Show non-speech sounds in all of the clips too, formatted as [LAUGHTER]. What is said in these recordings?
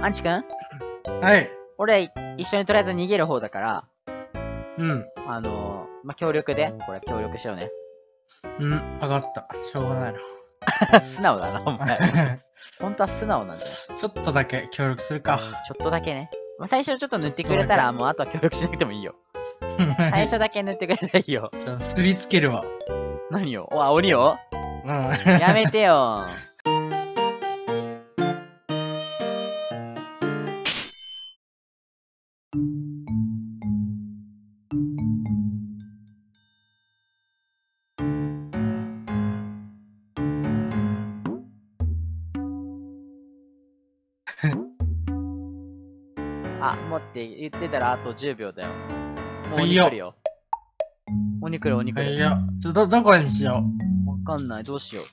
アンチくんはい。俺、一緒にとりあえず逃げる方だから、うん。あのー、まあ、協力で、これ協力しようね。うん、上がった。しょうがない [LAUGHS] 素直だな、お前。な。[LAUGHS] 本当は素直なんだよ。ちょっとだけ協力するか。ちょっとだけね。まあ、最初ちょっと塗ってくれたら、もうあとは協力しなくてもいいよ。[LAUGHS] 最初だけ塗ってくれたらいいよ。じゃあ、すりつけるわ。何よお、あ、鬼ようん。やめてよ。[LAUGHS] あ、待って、言ってたらあと10秒だよ。もういいよ鬼来るよ。鬼来る、鬼来る。いや、ちょ、ど、どこにしよわかんない、どうしよう。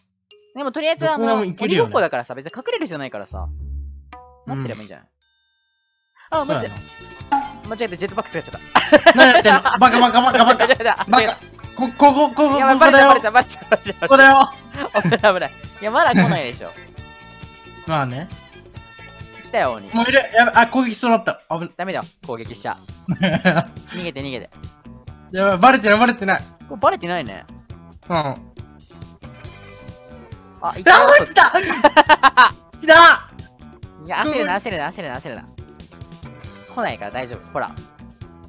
でもとりあえずあの、どこでも行けるよね鬼ごっこだからさ、別に隠れる必要ないからさ、待ってればいいんじゃない、あ、う。そう待ってや、間違えてジェットパック使っちゃった。な。何やってんのバカバカバカバカ。バカ。こ、ここ、ここ、こやばい、こだよバレちゃう、。バレちゃう、バレちゃう、こだよ。[LAUGHS] 危ない危ない。いや、まだ来ないでしょ。[LAUGHS] まあね。来たよ、鬼。もういる。やばい、あ、攻撃しそうになった。危ダメだよ、攻撃しちゃ。[LAUGHS] 逃げて逃げて。やばい、バレてない、バレてない。これバレてないね。うん。あ、いやたばい、[LAUGHS] 来た来たいや、焦るな、焦るな、焦るな、焦るな。来ないから大丈夫。ほら、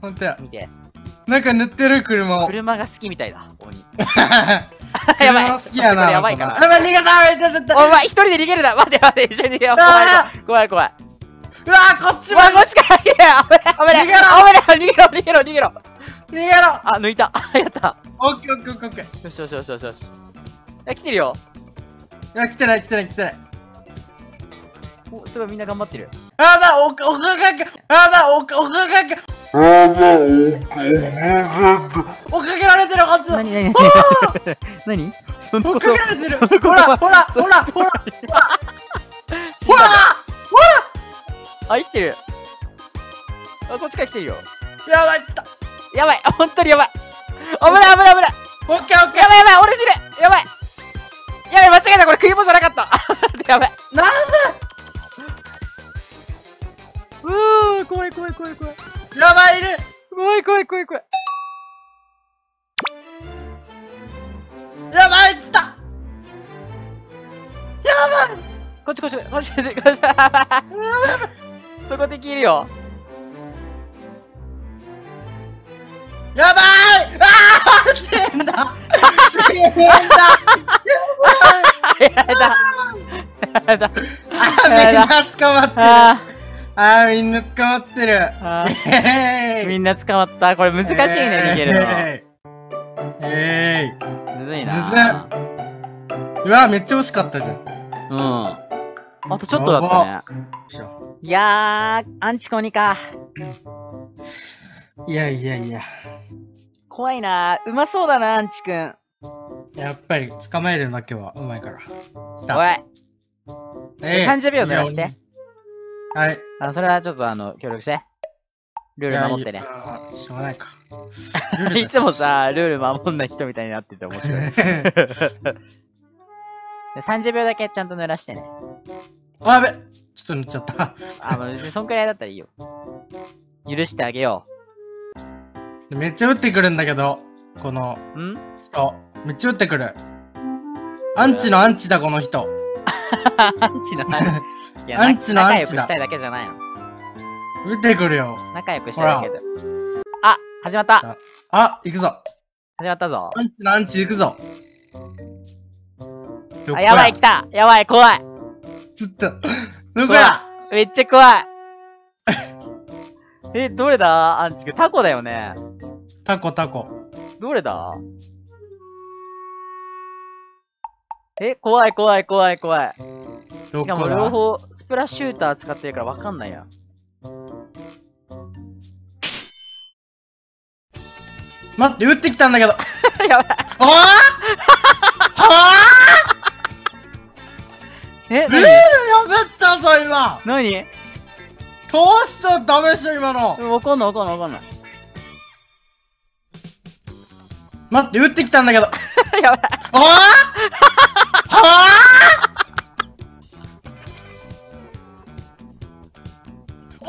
ほんとや。見て。なんか塗ってる車を。車が好きみたいだ、鬼。[LAUGHS] 車 [LAUGHS] やばい。好きやな。やばいかな。やばい、逃げたお前、一人で逃げるな。待って待って、一緒に逃げよう。あ怖い怖い。うわー、こっちも。こっちから逃げろ危ない危ない逃げろ逃げろ逃げろ逃げろ逃げろあ、抜いた。[LAUGHS] やった。オッケーオッケーオッケーオッケー。よしよしよしよしよし。え、来てるよ。いや、来てない来てない来てない。お、すごいみんな頑張ってる。あーだ、おか、おかかか。あーだ、おか、おかかか。追っかけられてるはずなになになに何追っかけられてるほら、ほら、ほら、ほら、死んほらあ、生きてる。あ、こっちから来てるよ。やばい、来た。やばい、本当にやばい。危ない危ない危ない。オッケーオッケーやばいやばい、俺死ぬ。やばい。やばい、間違えた。これ食い物じゃなかった。怖い怖い怖い。やばい、来たやばいこっちこっちこっちこっちこっち。そこできるよ。やばいあー死んだ死んだやだ。やだ。あー、みんな捕まってるああー、みんな捕まってるみんな捕まった？これ難しいね、逃げるの。えーえむずいな。むずいうわ、めっちゃ惜しかったじゃん。うん。あとちょっとだったね。いやー、アンチコニか。いやいやいや。怖いなうまそうだな、アンチくん。やっぱり捕まえるだけはうまいから。来おた。い。ええ30秒濡らして。はい。あそれはちょっとあの、協力して。ルール守ってねしょうがないか。[LAUGHS] いつもさ、ルール守んない人みたいになってて面白い。[LAUGHS] で30秒だけちゃんと濡らしてね。あ、やべちょっと塗っちゃった。あ、まあ、そんくらいだったらいいよ。許してあげよめっちゃ撃ってくるんだけど、このう。ん？人。めっちゃ撃ってくる。アンチのアンチだ、この人。アンチのアンチ。[LAUGHS] いや、アンチのアンチだ仲良くしたいだけじゃないの。撃ってくるよ。仲良くしたいだけで。あ、始まった。あ、行くぞ。始まったぞ。アンチのアンチ行くぞ。どこあ、やばい、来た。やばい、怖い。ちょっと、どこや？めっちゃ怖い。[LAUGHS] え、どれだ？アンチくん。タコだよね。タコタコ。どれだ？え、怖い怖い怖い怖い。どしかも両方スプラッシューター使ってるからわかんないや。待って、撃ってきたんだけど。[LAUGHS] やばい。ああはえ、あルールな破ったぞ、今になにどうしたらダメでしょ、今のわかんないわかんないわかんない。待って、撃ってきたんだけど。[LAUGHS] やばい。ああは？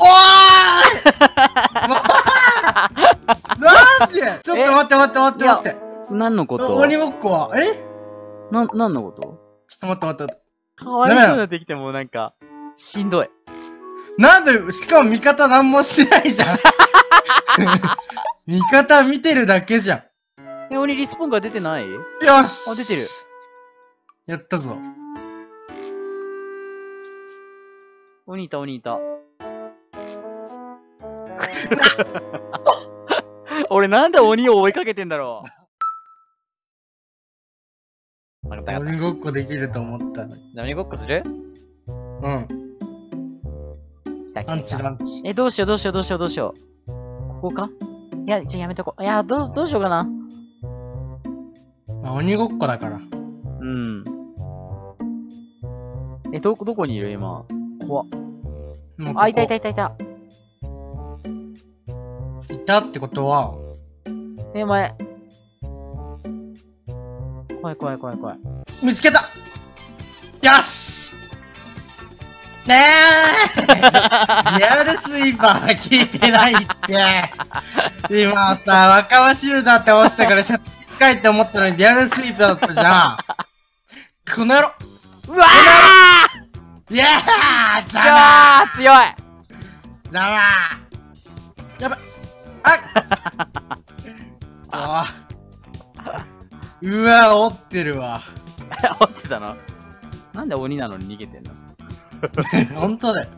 あおーなんで？ちょっと待って待って待って待って。何のこと？鬼ごっこは？え？な、何のこと？ちょっと待って待って待って。かわいそうになってきてもなんか、しんどい。なんで、しかも味方何もしないじゃん。[LAUGHS] 味方見てるだけじゃん。え、鬼リスポーンが出てない？ん。よしあ出てる。やったぞ。鬼いた、鬼いた。[LAUGHS] 俺なんで鬼を追いかけてんだろう？鬼ごっこできると思ったのに。た。鬼ごっこする？うん。ランチランチ。え、どうしようどうしようどうしようどうしよう。ここか？いや、じゃあやめとこう。いや、どう、どうしようかな。まあ、鬼ごっこだから。うん。え、どこ、どこにいる？今。怖っ。もうあ、いたいたいたいた。いたってことは、え、お前。怖い怖い怖い怖い。見つけたよしねえ [LAUGHS] リアルスイーパーが聞いてないって。今さ、若葉集団って押したからシャッ近いって思ったのにリアルスイーパーだったじゃん。この野郎うわーイエーきざゃー強いまざまやばいああうわ、折ってるわ。[LAUGHS] 折ってたの？なんで鬼なのに逃げてんの？本当だよ。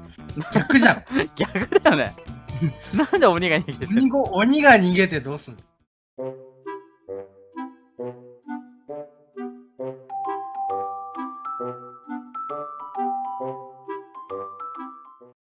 逆じゃん。[LAUGHS] 逆だよね。なんで鬼が逃げてんの？鬼が逃げてどうすんの？